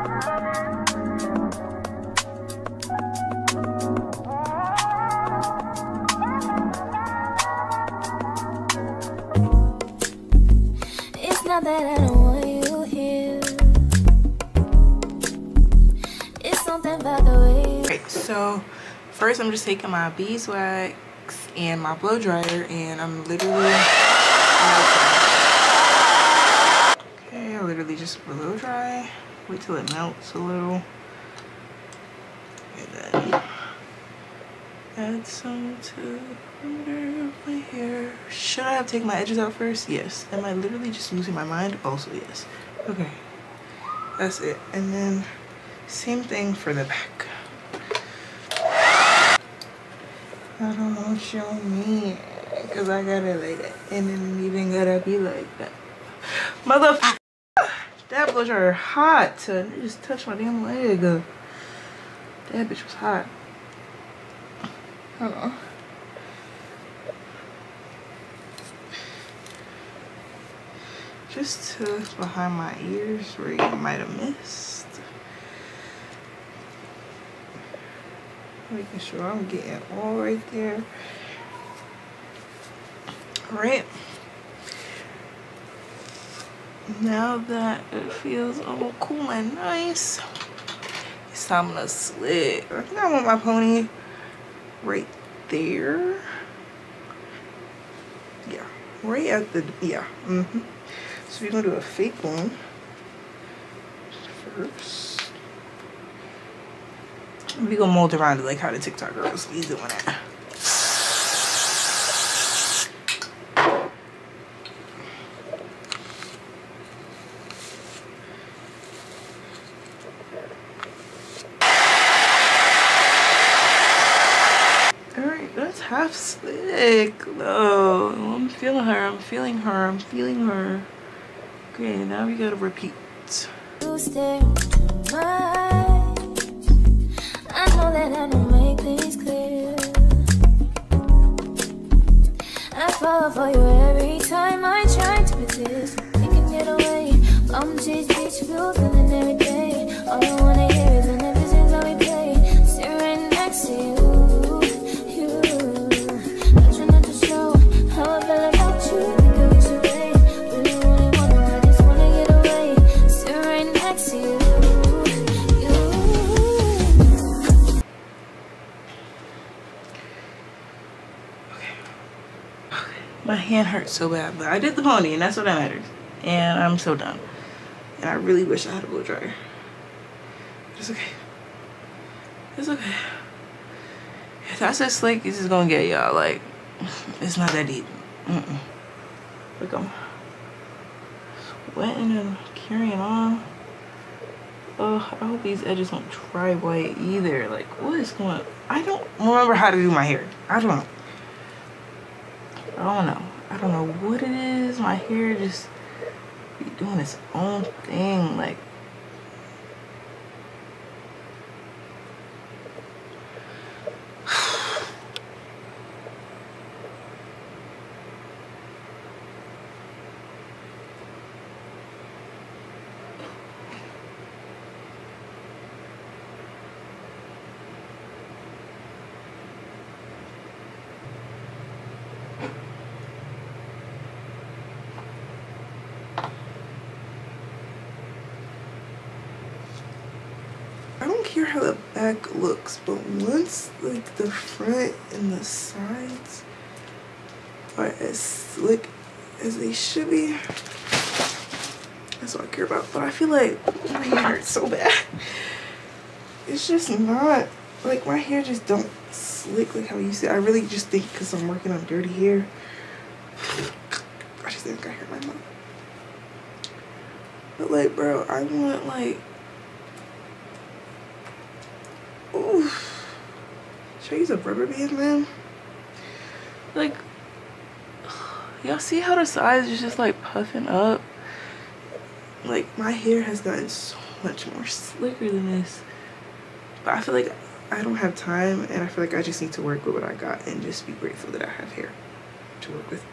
It's not that I don't want you here. It's something the way. Okay, so first I'm just taking my beeswax and my blow dryer and I'm literally. Okay, I literally just blow dry. Wait till it melts a little. And then add some to of my hair. Should I have taken my edges out first? Yes. Am I literally just losing my mind? Also yes. Okay. That's it. And then same thing for the back. I don't want you on me. Cause I gotta like that. And then even gotta be like that. Motherfucker. That dryer hot. It just touched my damn leg. That bitch was hot. Hold on. Just to behind my ears where you might have missed. Making sure I'm getting all right there. Alright. Now that it feels all cool and nice, it's time to slit. I think I want my pony right there. Yeah, right at the, yeah. Mm hmm So we're gonna do a fake one first. We gonna mold around it like how the TikTok girls be doing it. Alright, that's half slick though. I'm feeling her, I'm feeling her, I'm feeling her. Okay, now we gotta repeat. I fall for you every time I try to resist. So bad, but I did the pony and that's what matters. And I'm so done. And I really wish I had a blow dryer. It's okay. It's okay. If that's as slick as it's gonna get y'all, like, it's not that deep. Mm -mm. Look, I'm sweating and carrying on. Oh, I hope these edges don't dry white either. Like, what is going on? I don't remember how to do my hair. I don't know. I don't know. I don't know what it is. My hair just be doing its own thing. Like, care how the back looks, but once like the front and the sides are as slick as they should be, that's what I care about. But I feel like my hair hurts so bad. It's just not like my hair just don't slick like how you to. I really just think because I'm working on dirty hair. I just think I hurt my mom. But like, bro, I want like Ooh. Should I use a rubber band, man? Like, y'all see how the sides is just like puffing up? Like, my hair has gotten so much more slicker than this. But I feel like I don't have time and I feel like I just need to work with what I got and just be grateful that I have hair to work with.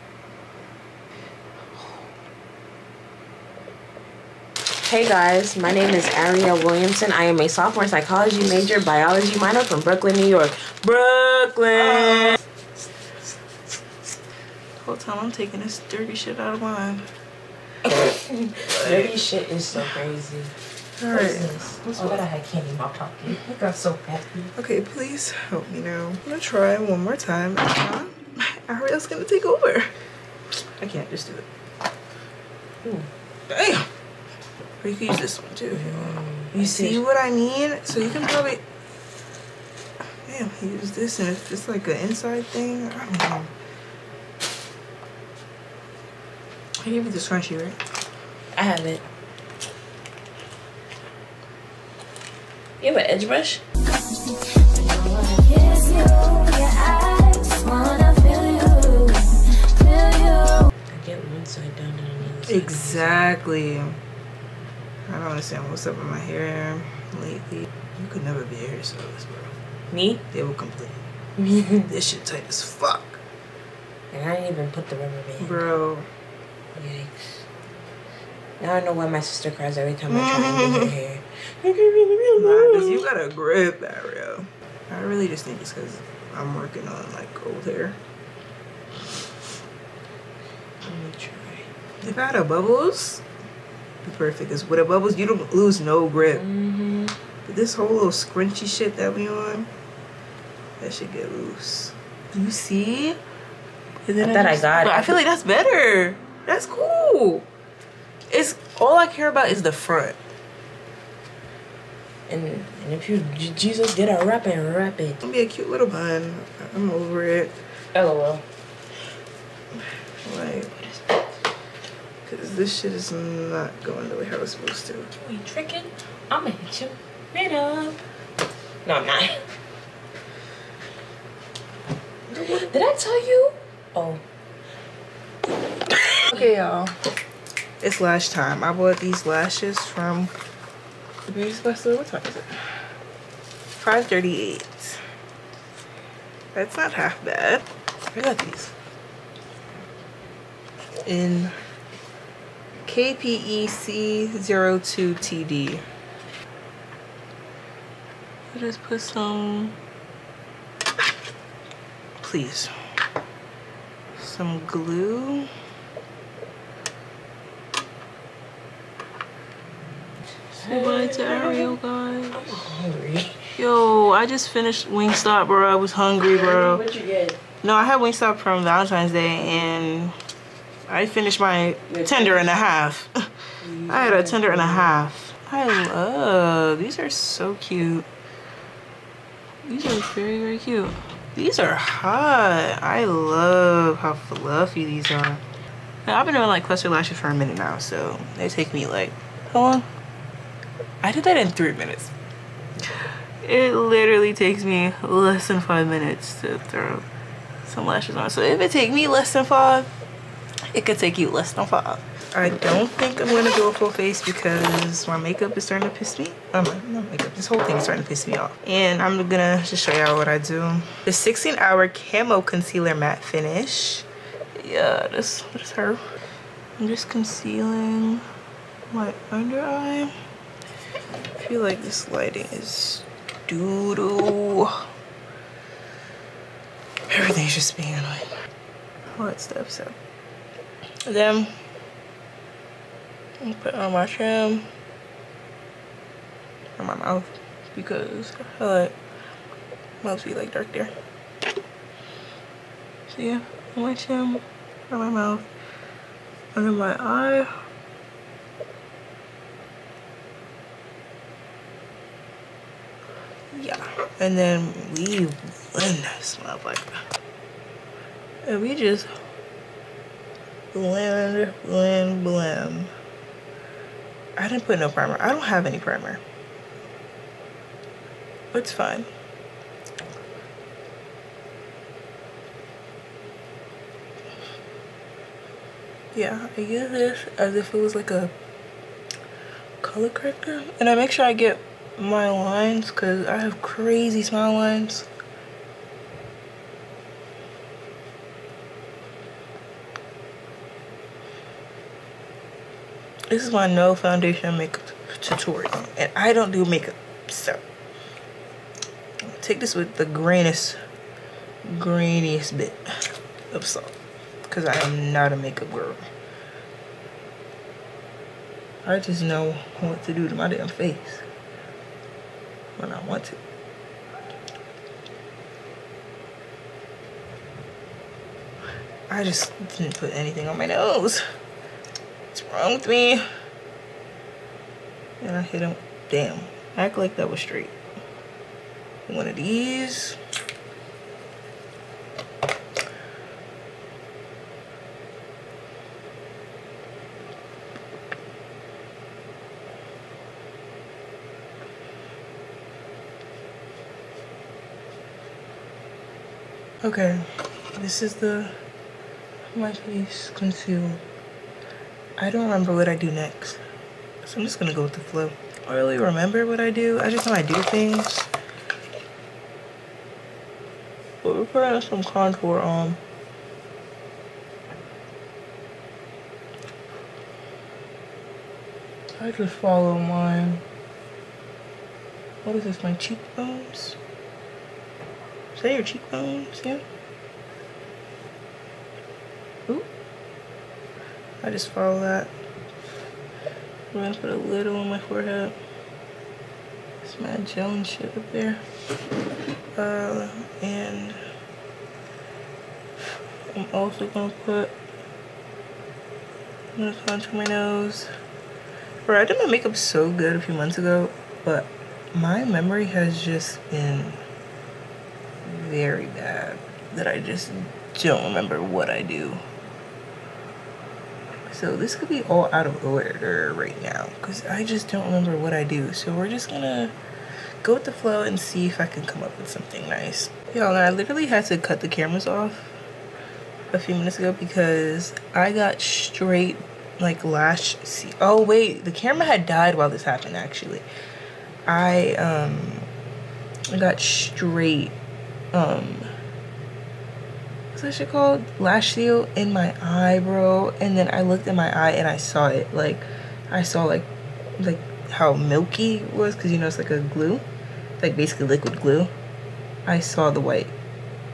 Hey guys, my name is Ariel Williamson. I am a sophomore psychology major, biology minor from Brooklyn, New York. Brooklyn! The whole time I'm taking this dirty shit out of mine. Dirty shit is so crazy. What is Alright. this? Oh, that I had candy in my pocket. I got so happy. Okay, please help me now. I'm gonna try one more time. If not, Ariel's gonna take over. I can't just do it. Ooh. Damn! Or you can use this one too. You You see what I mean? So you can probably. Damn, use this and it's just like an inside thing. I don't know. I gave you the scrunchie, right? I have it. You have an edge brush? Kiss you, yeah, I just wanna feel you, feel you. I get one side done and another side. Exactly. I don't understand what's up with my hair lately. You could never be a hairstylist, bro. Me? They will complain. This shit tight as fuck, And I didn't even put the rubber band. bro. Yikes. Now I know why my sister cries every time I try and do her hair. Nah, cause you got a grip, Ariel. I really just think it's cause I'm working on like old hair. Let me try. If I had a bubbles, perfect. Cause with a bubbles, you don't lose no grip. Mm-hmm. But this whole little scrunchy shit that we on, that should get loose. Do you see? And I thought I got but it. I feel like that's better. That's cool. It's all I care about is the front. And and if you Jesus did a wrap and wrap it. It'll be a cute little bun. I'm over it. LOL. Like, cause this shit is not going the way I was supposed to. You tricking? I'ma hit you right up. No, I'm not. Did I tell you? Oh, Okay, y'all. It's lash time. I bought these lashes from the beauty specialist. What time is it? 5:38. That's not half bad. I got these in KPEC02TD. I just put some, please, some glue. Say bye to Ariel, guys. I'm hungry. Yo, I just finished Wingstop, bro. I was hungry, bro. What you get? No, I had Wingstop from Valentine's Day, and I finished my tender and a half. I had a tender and a half. I love these. Are so cute. These are very, very cute. These are hot. I love how fluffy these are. Now, I've been doing like cluster lashes for a minute now, so they take me like how long? I did that in three minutes. It literally takes me less than five minutes to throw some lashes on. So if it take me less than five, it could take you less than five. I don't think I'm gonna do a full face because my makeup is starting to piss me. Oh my, makeup. This whole thing is starting to piss me off. And I'm gonna just show y'all what I do. The 16 hour camo concealer matte finish. Yeah, this, this is her. I'm just concealing my under eye. I feel like this lighting is doo-doo. Everything's just being annoying. What steps up? Then I put on my trim on my mouth because I like be like dark there. So yeah, on my chin, on my mouth, under my eye. Yeah, and then we blend this motherfucker. And we just blend, blend, blend. I didn't put no primer. I don't have any primer. It's fine. Yeah, I use this as if it was like a color corrector. And I make sure I get my lines because I have crazy smile lines. This is my no foundation makeup tutorial. And I don't do makeup, so. Take this with the greenest, greeniest bit of salt. Because I am not a makeup girl. I just know what to do to my damn face. When I want to. I just didn't put anything on my nose. Wrong with me? And I hit him. Damn. Act like that was straight. One of these. Okay, this is the my face concealed. I don't remember what I do next. So I'm just gonna go with the flow. I don't really remember what I do. I just know I do things. But we're putting some contour on. I just follow my, what is this, my cheekbones? Say your cheekbones, yeah? Ooh. I just follow that. I'm gonna put a little on my forehead. It's mad gel and shit up there. Uh, and I'm also gonna put, I'm gonna contour my nose. Bro, I did my makeup so good a few months ago, but my memory has just been very bad that I just don't remember what I do. So this could be all out of order right now because I just don't remember what I do. So we're just gonna go with the flow and see if I can come up with something nice. Y'all, I literally had to cut the cameras off a few minutes ago because I got straight like lash see oh wait the camera had died while this happened actually I um got straight um what's that shit called? Lash seal in my eye, bro. And then I looked in my eye and I saw it. Like I saw like like how milky it was because you know it's like a glue. Like basically liquid glue. I saw the white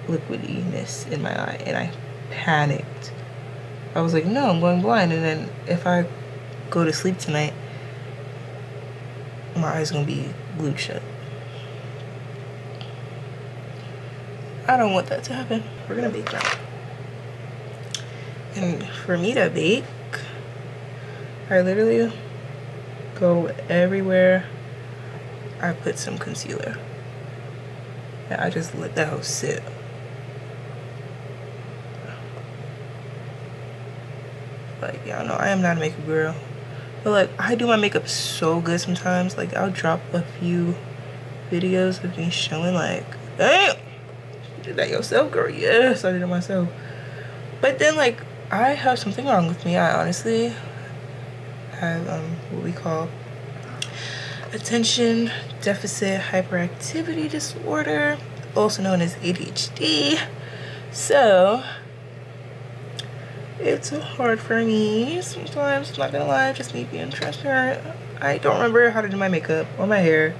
liquidiness in my eye and I panicked. I was like, no, I'm going blind. And then if I go to sleep tonight, my eye's gonna be glued shut. I don't want that to happen. We're gonna bake now. And for me to bake, I literally go everywhere I put some concealer. And I just let that house sit. Like, y'all know I am not a makeup girl. But like, I do my makeup so good sometimes. Like, I'll drop a few videos of me showing like, damn did that yourself, girl? Yes, I did it myself. But then, like, I have something wrong with me. I honestly have um, what we call attention deficit hyperactivity disorder, also known as ADHD. So, it's hard for me sometimes, I'm not gonna lie, just me being transparent. I don't remember how to do my makeup or my hair,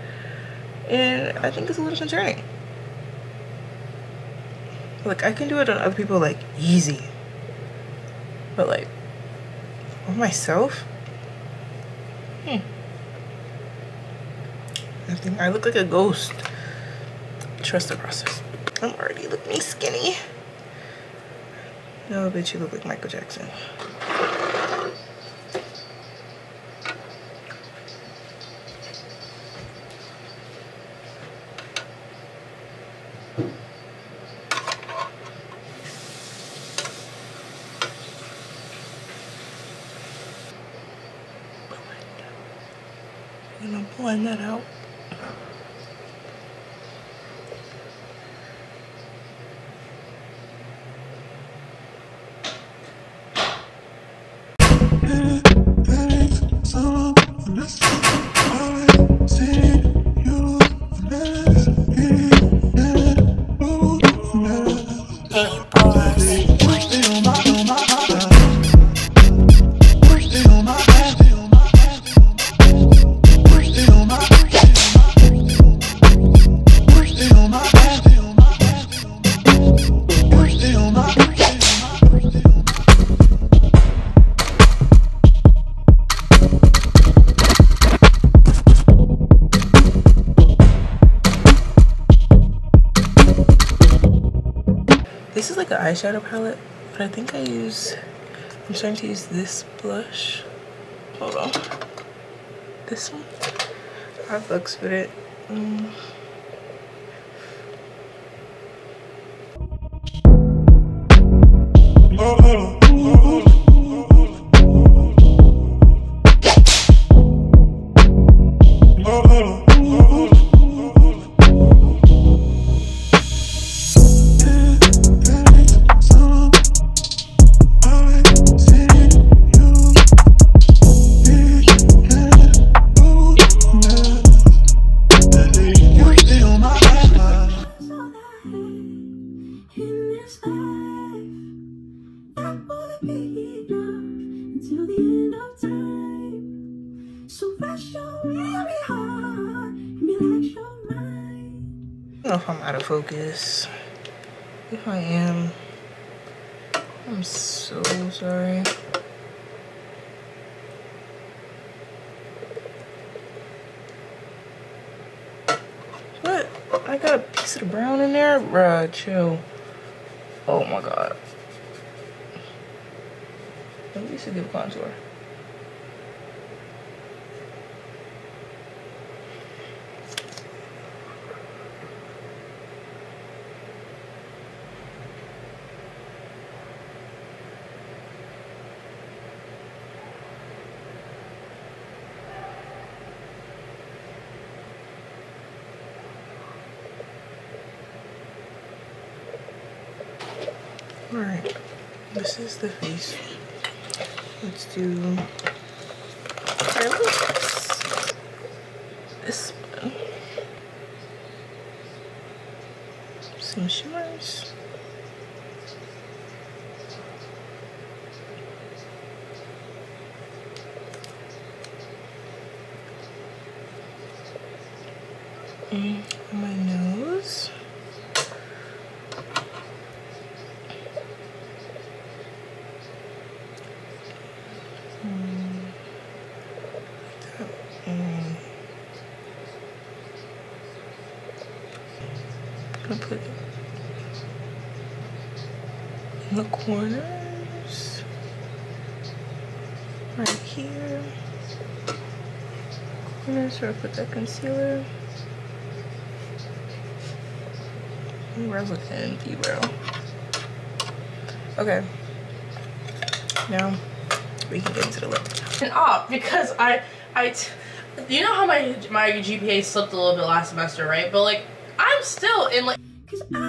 and I think it's a little concerning. Like, I can do it on other people, like, easy. But, like, on myself? Hmm. I think I look like a ghost. Trust the process. I'm already looking skinny. No, bitch, you look like Michael Jackson. blend that out. Hey. Eyeshadow palette, but I think I use, I'm starting to use this blush. Hold on. This one. That looks with it. Mm. Know if I'm out of focus. If I am, I'm so sorry. What? I got a piece of the brown in there? Bruh, chill. Oh my god. At least a good contour. Alright, this is the face. Let's do this one. Some shimmers. Mm, my nose. gonna put it in the corners. Right here. Corners where I put that concealer. Where's the empty, bro? Okay. Now we can get into the lip. And off because I I you know how my my GPA slipped a little bit last semester, right? But like I'm still in like. Cause I'm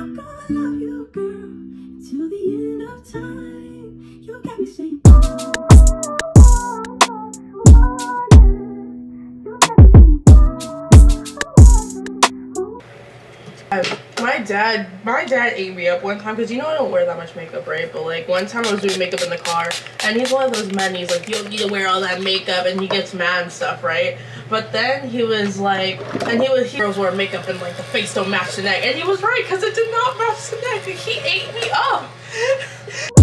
my dad my dad ate me up one time because you know I don't wear that much makeup right but like one time I was doing makeup in the car and he's one of those men he's like you don't need to wear all that makeup and he gets mad and stuff right but then he was like, and he was, he girls wear makeup and like the face don't match the neck. And he was right, because it did not match the neck. He ate me up.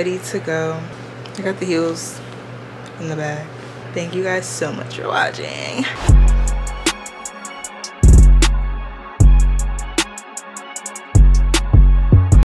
ready to go. I got the heels in the bag. Thank you guys so much for watching